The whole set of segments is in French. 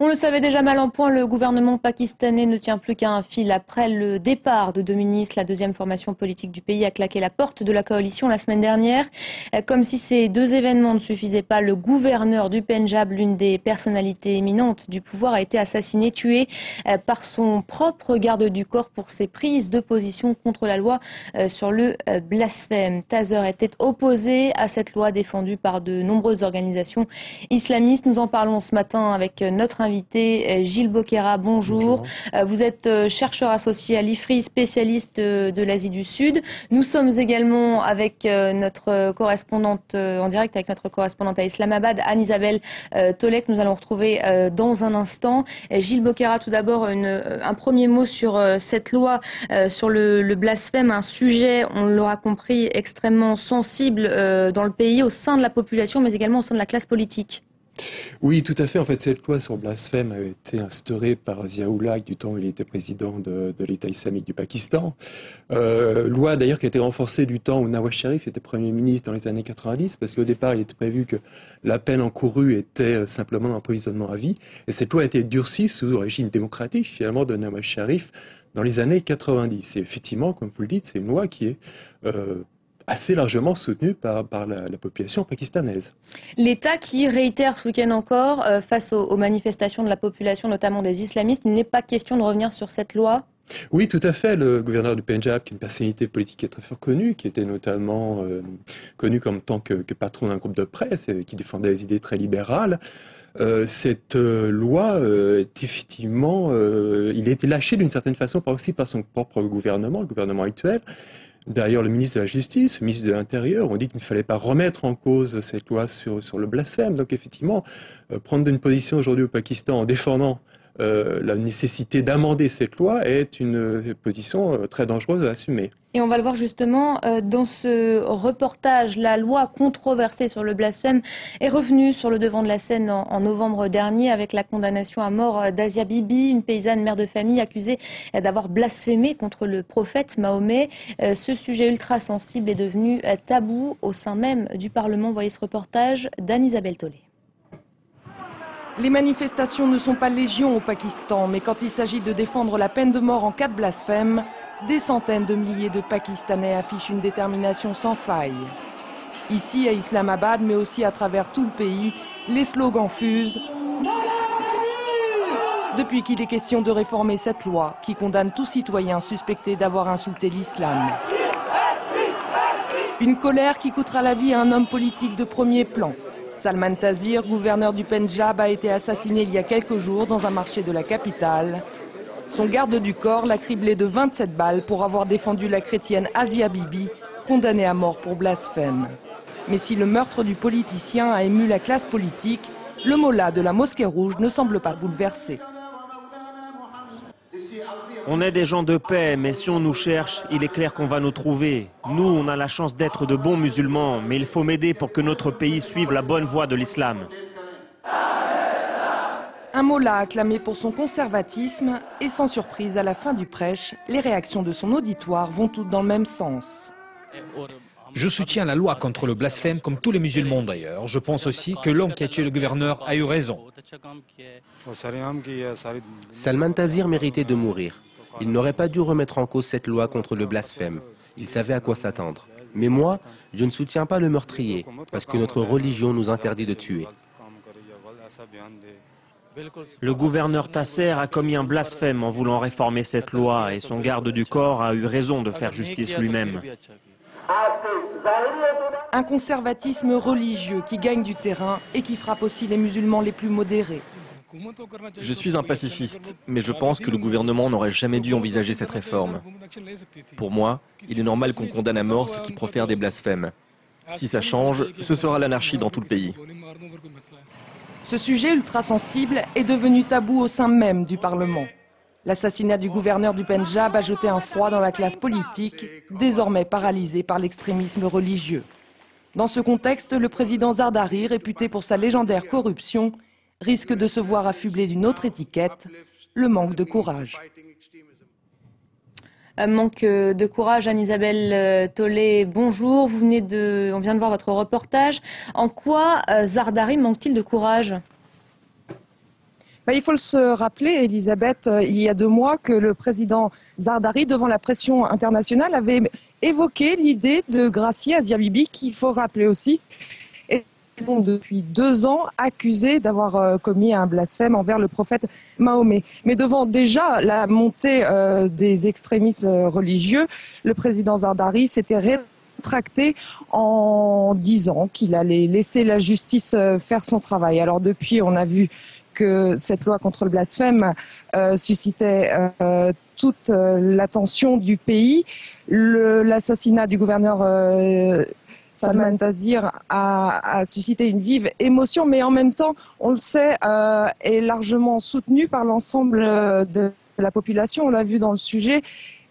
On le savait déjà mal en point, le gouvernement pakistanais ne tient plus qu'à un fil. Après le départ de deux ministres, la deuxième formation politique du pays a claqué la porte de la coalition la semaine dernière. Comme si ces deux événements ne suffisaient pas, le gouverneur du Punjab, l'une des personnalités éminentes du pouvoir, a été assassiné, tué euh, par son propre garde du corps pour ses prises de position contre la loi euh, sur le euh, blasphème. Tazer était opposé à cette loi défendue par de nombreuses organisations islamistes. Nous en parlons ce matin avec notre invité euh, Gilles Boquera. Bonjour. Euh, vous êtes euh, chercheur associé à l'IFRI, spécialiste de l'Asie du Sud. Nous sommes également avec notre correspondante en direct avec notre correspondante à Islamabad, Anne-Isabelle Tolek. Nous allons retrouver dans un instant. Gilles Boquera, tout d'abord, un premier mot sur cette loi sur le, le, blasphème, un sujet, on l'aura compris, extrêmement sensible dans le pays, au sein de la population, mais également au sein de la classe politique. Oui, tout à fait. En fait, cette loi sur blasphème a été instaurée par Ziaoulak du temps où il était président de, l'État islamique du Pakistan. Euh, loi d'ailleurs qui a été renforcée du temps où Nawaz Sharif était Premier ministre dans les années 90, parce qu'au départ, il était prévu que la peine encourue était simplement un emprisonnement à vie. Et cette loi a été durcie sous le régime démocratique, finalement, de Nawaz Sharif dans les années 90. Et effectivement, comme vous le dites, c'est une loi qui est euh, assez largement soutenu par, par la, population pakistanaise. L'État qui réitère ce week-end encore, euh, face aux, manifestations de la population, notamment des islamistes, il n'est pas question de revenir sur cette loi oui, tout à fait. Le gouverneur du Punjab, qui est une personnalité politique très fort connue, qui était notamment euh, connu comme tant que, patron d'un groupe de presse, et qui défendait des idées très libérales, euh, cette loi est effectivement, il a été lâché d'une certaine façon par aussi par son propre gouvernement, le gouvernement actuel, D'ailleurs, le ministre de la Justice, le ministre de l'Intérieur ont dit qu'il ne fallait pas remettre en cause cette loi sur, sur le blasphème. Donc effectivement, euh, prendre une position aujourd'hui au Pakistan en défendant euh, la nécessité d'amender cette loi est une position euh, très dangereuse à assumer. Et on va le voir justement dans ce reportage. La loi controversée sur le blasphème est revenue sur le devant de la scène en, novembre dernier avec la condamnation à mort d'Asia Bibi, une paysanne mère de famille accusée d'avoir blasphémé contre le prophète Mahomet. Ce sujet ultra sensible est devenu tabou au sein même du Parlement. Voyez ce reportage d'Anne-Isabelle Tollet. Les manifestations ne sont pas légion au Pakistan, mais quand il s'agit de défendre la peine de mort en cas de blasphème, des centaines de milliers de Pakistanais affichent une détermination sans faille. Ici à Islamabad, mais aussi à travers tout le pays, les slogans fusent. Depuis qu'il est question de réformer cette loi qui condamne tout citoyen suspecté d'avoir insulté l'islam. Une colère qui coûtera la vie à un homme politique de premier plan, Salman Tazir, gouverneur du Pendjab, a été assassiné il y a quelques jours dans un marché de la capitale. Son garde du corps l'a criblé de 27 balles pour avoir défendu la chrétienne Asia Bibi, condamnée à mort pour blasphème. Mais si le meurtre du politicien a ému la classe politique, le mollah de la mosquée rouge ne semble pas bouleversé. On est des gens de paix, mais si on nous cherche, il est clair qu'on va nous trouver. Nous, on a la chance d'être de bons musulmans, mais il faut m'aider pour que notre pays suive la bonne voie de l'islam. Un mollah acclamé pour son conservatisme et sans surprise à la fin du prêche, les réactions de son auditoire vont toutes dans le même sens. Je soutiens la loi contre le blasphème comme tous les musulmans d'ailleurs. Je pense aussi que l'homme qui a tué le gouverneur a eu raison. Salman Tazir méritait de mourir. Il n'aurait pas dû remettre en cause cette loi contre le blasphème. Il savait à quoi s'attendre. Mais moi, je ne soutiens pas le meurtrier, parce que notre religion nous interdit de tuer. Le gouverneur Tasser a commis un blasphème en voulant réformer cette loi et son garde du corps a eu raison de faire justice lui-même. Un conservatisme religieux qui gagne du terrain et qui frappe aussi les musulmans les plus modérés. Je suis un pacifiste, mais je pense que le gouvernement n'aurait jamais dû envisager cette réforme. Pour moi, il est normal qu'on condamne à mort ceux qui profèrent des blasphèmes. Si ça change, ce sera l'anarchie dans tout le pays. Ce sujet ultra sensible est devenu tabou au sein même du Parlement. L'assassinat du gouverneur du Pendjab a jeté un froid dans la classe politique, désormais paralysée par l'extrémisme religieux. Dans ce contexte, le président Zardari, réputé pour sa légendaire corruption, risque de se voir affublé d'une autre étiquette, le manque de courage. Un manque de courage, Anne-Isabelle euh, Tollet, bonjour. Vous venez de, on vient de voir votre reportage. En quoi euh, Zardari manque-t-il de courage? Il faut se rappeler, Elisabeth, euh, il y a deux mois que le président Zardari, devant la pression internationale, avait évoqué l'idée de gracier Asia Bibi, qu'il faut rappeler aussi, ils ont depuis deux ans accusé d'avoir euh, commis un blasphème envers le prophète Mahomet. Mais devant déjà la montée euh, des extrémismes religieux, le président Zardari s'était rétracté en disant qu'il allait laisser la justice faire son travail. Alors depuis, on a vu que cette loi contre le blasphème euh, suscitait euh, toute euh, l'attention du pays. L'assassinat du gouverneur Salman Tazir a, a, suscité une vive émotion, mais en même temps, on le sait, est largement soutenu par l'ensemble de la population. On l'a vu dans le sujet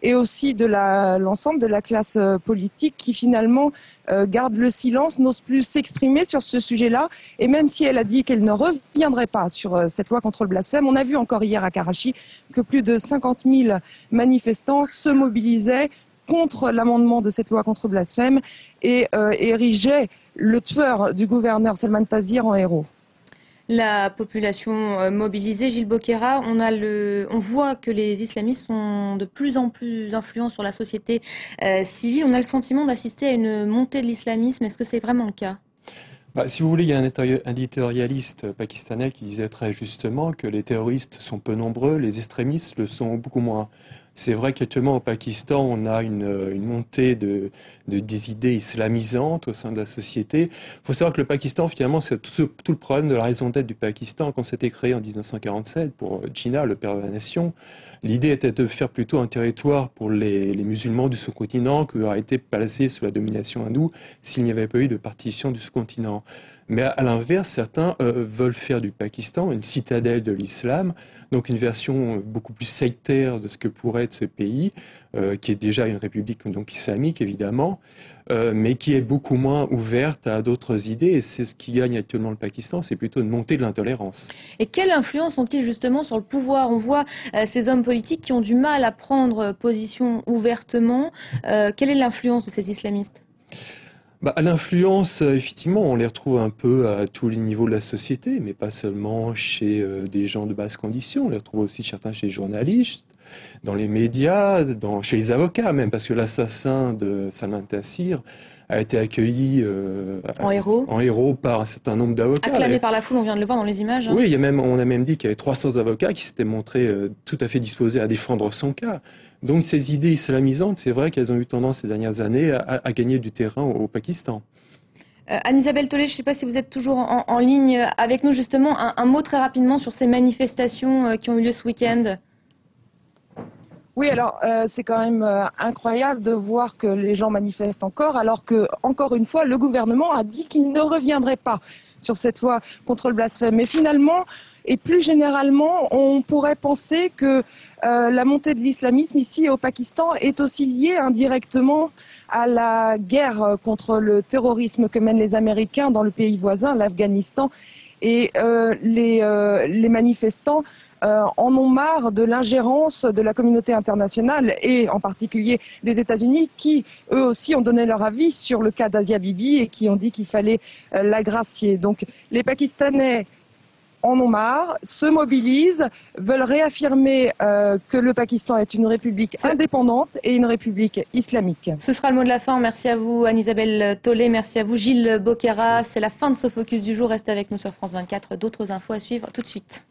et aussi de l'ensemble de la classe politique qui finalement euh, garde le silence, n'ose plus s'exprimer sur ce sujet-là. Et même si elle a dit qu'elle ne reviendrait pas sur euh, cette loi contre le blasphème, on a vu encore hier à Karachi que plus de 50 000 manifestants se mobilisaient contre l'amendement de cette loi contre le blasphème et euh, érigeaient le tueur du gouverneur Salman Tazir en héros la population euh, mobilisée. Gilles Boquera, on, voit que les islamistes sont de plus en plus influents sur la société euh, civile. On a le sentiment d'assister à une montée de l'islamisme. Est-ce que c'est vraiment le cas? Bah, si vous voulez, il y a un éditorialiste pakistanais qui disait très justement que les terroristes sont peu nombreux, les extrémistes le sont beaucoup moins. C'est vrai qu'actuellement au Pakistan, on a une, une montée de, de, des idées islamisantes au sein de la société. Il faut savoir que le Pakistan, finalement, c'est tout, tout, le problème de la raison d'être du Pakistan. Quand c'était créé en 1947 pour Jinnah, le père de la nation, l'idée était de faire plutôt un territoire pour les, les musulmans du sous-continent qui aurait été placé sous la domination hindoue s'il n'y avait pas eu de partition du sous-continent. Mais à l'inverse, certains euh, veulent faire du Pakistan une citadelle de l'islam, donc une version beaucoup plus sectaire de ce que pourrait être ce pays, euh, qui est déjà une république donc islamique évidemment, euh, mais qui est beaucoup moins ouverte à d'autres idées. Et c'est ce qui gagne actuellement le Pakistan, c'est plutôt une montée de l'intolérance. Et quelle influence ont-ils justement sur le pouvoir? On voit ces hommes politiques qui ont du mal à prendre position ouvertement. quelle est l'influence de ces islamistes? Bah, L'influence, euh, effectivement, on les retrouve un peu à tous les niveaux de la société, mais pas seulement chez euh, des gens de basse condition. On les retrouve aussi certains chez les journalistes, dans les médias, dans, chez les avocats même, parce que l'assassin de Salman Tassir a été accueilli euh, en, héros. en héros par un certain nombre d'avocats. Acclamé par la foule, on vient de le voir dans les images. Hein. Oui, il y a même, on a même dit qu'il y avait 300 avocats qui s'étaient montrés tout à fait disposés à défendre son cas. Donc ces idées islamisantes, c'est vrai qu'elles ont eu tendance ces dernières années à, gagner du terrain au, Pakistan. Euh, Anne-Isabelle Tollet, je ne sais pas si vous êtes toujours en, ligne avec nous, justement, un, mot très rapidement sur ces manifestations euh, qui ont eu lieu ce week-end. Oui, alors euh, c'est quand même incroyable de voir que les gens manifestent encore, alors que, encore une fois, le gouvernement a dit qu'il ne reviendrait pas sur cette loi contre le blasphème. Mais finalement, et plus généralement, on pourrait penser que euh, la montée de l'islamisme ici au Pakistan est aussi liée indirectement à la guerre contre le terrorisme que mènent les Américains dans le pays voisin, l'Afghanistan. Et euh, euh, les, manifestants en ont marre de l'ingérence de la communauté internationale et en particulier des États-Unis qui, eux aussi, ont donné leur avis sur le cas d'Asia Bibi et qui ont dit qu'il fallait l'agracier. Donc les Pakistanais en ont marre, se mobilisent, veulent réaffirmer euh, que le Pakistan est une république indépendante et une république islamique. Ce sera le mot de la fin. Merci à vous Anne-Isabelle Tollet, merci à vous Gilles Boquera. C'est la fin de ce focus du jour. Restez avec nous sur France 24. D'autres infos à suivre tout de suite.